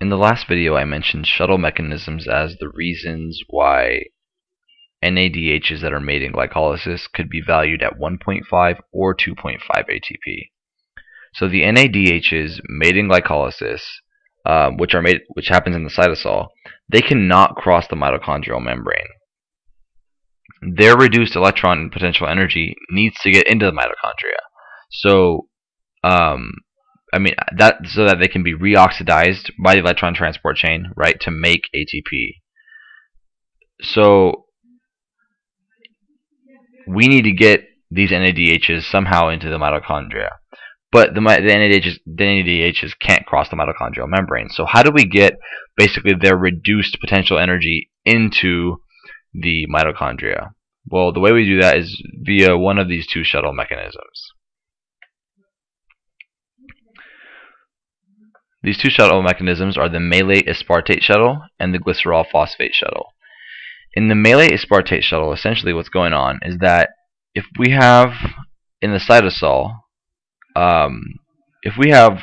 In the last video I mentioned shuttle mechanisms as the reasons why NADHs that are made in glycolysis could be valued at 1.5 or 2.5 ATP. So the NADHs made in glycolysis, um, which are made, which happens in the cytosol, they cannot cross the mitochondrial membrane. Their reduced electron potential energy needs to get into the mitochondria. So um, I mean that so that they can be reoxidized by the electron transport chain, right, to make ATP. So we need to get these NADHs somehow into the mitochondria. But the, the, NADHs, the NADHs can't cross the mitochondrial membrane. So how do we get basically their reduced potential energy into the mitochondria? Well, the way we do that is via one of these two shuttle mechanisms. These two shuttle mechanisms are the malate aspartate shuttle and the glycerol phosphate shuttle. In the malate aspartate shuttle, essentially what's going on is that if we have in the cytosol, um, if we have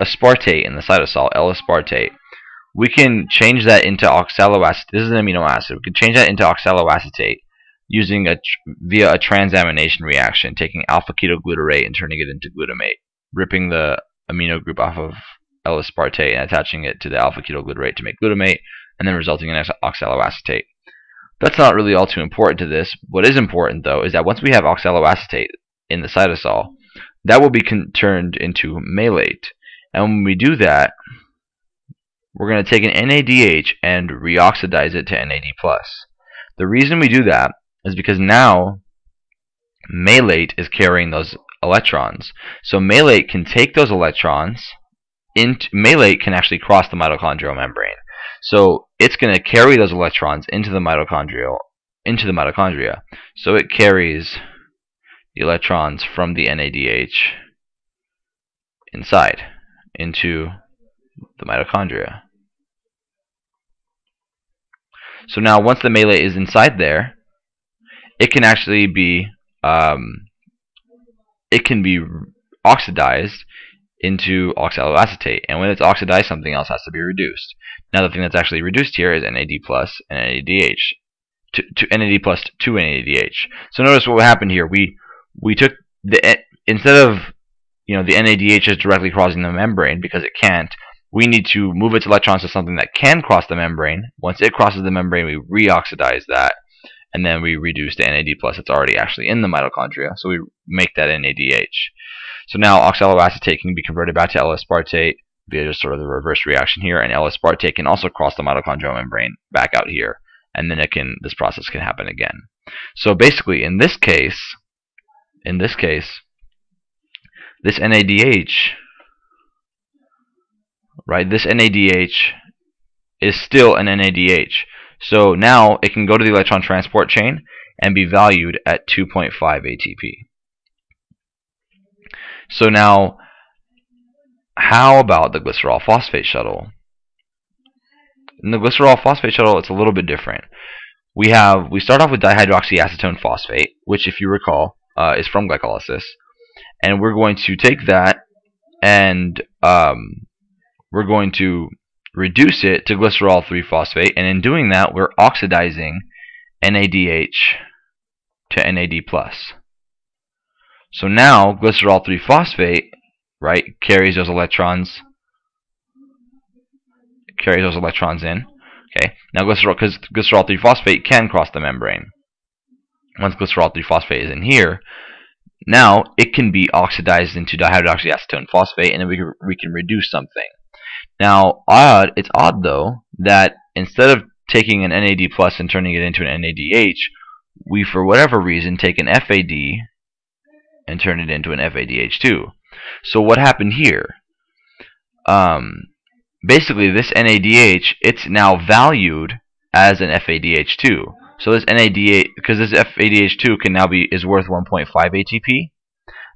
aspartate in the cytosol, L-aspartate, we can change that into oxaloacetate. This is an amino acid. We can change that into oxaloacetate using a via a transamination reaction, taking alpha ketoglutarate and turning it into glutamate, ripping the amino group off of L-aspartate and attaching it to the alpha-ketoglutarate to make glutamate, and then resulting in oxaloacetate. That's not really all too important to this. What is important, though, is that once we have oxaloacetate in the cytosol, that will be turned into malate. And when we do that, we're going to take an NADH and reoxidize it to NAD+. The reason we do that is because now malate is carrying those electrons. So malate can take those electrons into malate can actually cross the mitochondrial membrane. So it's going to carry those electrons into the mitochondrial into the mitochondria. So it carries the electrons from the NADH inside into the mitochondria. So now once the malate is inside there, it can actually be um, it can be oxidized into oxaloacetate. And when it's oxidized, something else has to be reduced. Now the thing that's actually reduced here is NAD plus and NADH. To, to NAD plus to NADH. So notice what happened here. We we took the instead of you know the NADH is directly crossing the membrane because it can't. We need to move its electrons to something that can cross the membrane. Once it crosses the membrane, we reoxidize that, and then we reduce the NAD plus. It's already actually in the mitochondria, so we make that NADH. So now oxaloacetate can be converted back to L-aspartate via just sort of the reverse reaction here, and L-aspartate can also cross the mitochondrial membrane back out here, and then it can this process can happen again. So basically, in this case, in this case, this NADH, right? This NADH is still an NADH. So now it can go to the electron transport chain and be valued at 2.5 ATP. So now, how about the glycerol phosphate shuttle? In the glycerol phosphate shuttle, it's a little bit different. We have we start off with dihydroxyacetone phosphate, which, if you recall, uh, is from glycolysis, and we're going to take that and um, we're going to reduce it to glycerol 3-phosphate, and in doing that, we're oxidizing NADH to NAD+. So now glycerol 3-phosphate, right, carries those electrons carries those electrons in. Okay. Now glycerol because glycerol 3-phosphate can cross the membrane. Once glycerol 3-phosphate is in here, now it can be oxidized into dihydroxyacetone phosphate and then we can, we can reduce something. Now, odd, it's odd though that instead of taking an NAD plus and turning it into an NADH, we for whatever reason take an FAD and turn it into an FADH2. So what happened here? Um, basically, this NADH, it's now valued as an FADH2. So this NADH, because this FADH2 can now be is worth 1.5 ATP.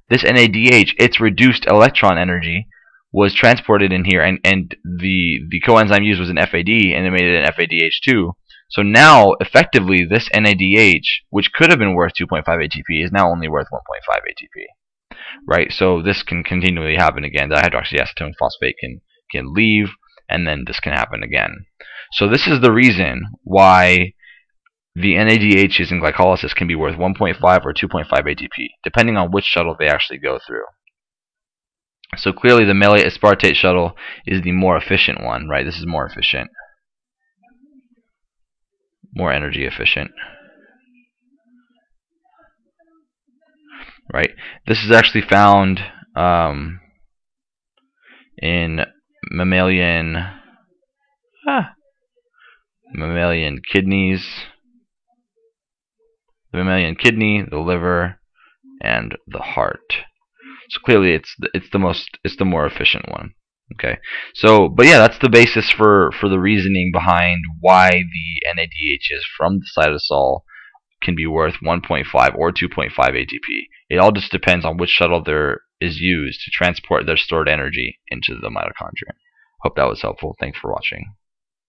This NADH, its reduced electron energy was transported in here, and and the the coenzyme used was an FAD, and it made it an FADH2. So now, effectively, this NADH, which could have been worth 2.5 ATP, is now only worth 1.5 ATP. Right? So this can continually happen again. Dihydroxyacetone phosphate can, can leave, and then this can happen again. So this is the reason why the NADHs in glycolysis can be worth 1.5 or 2.5 ATP, depending on which shuttle they actually go through. So clearly the malate aspartate shuttle is the more efficient one, right? This is more efficient. More energy efficient. Right? This is actually found um, in mammalian ah, mammalian kidneys, the mammalian kidney, the liver, and the heart. So clearly, it's the, it's the most it's the more efficient one. Okay, so but yeah, that's the basis for for the reasoning behind why the NADHs from the cytosol can be worth 1.5 or 2.5 ATP. It all just depends on which shuttle there is used to transport their stored energy into the mitochondria. Hope that was helpful. Thanks for watching.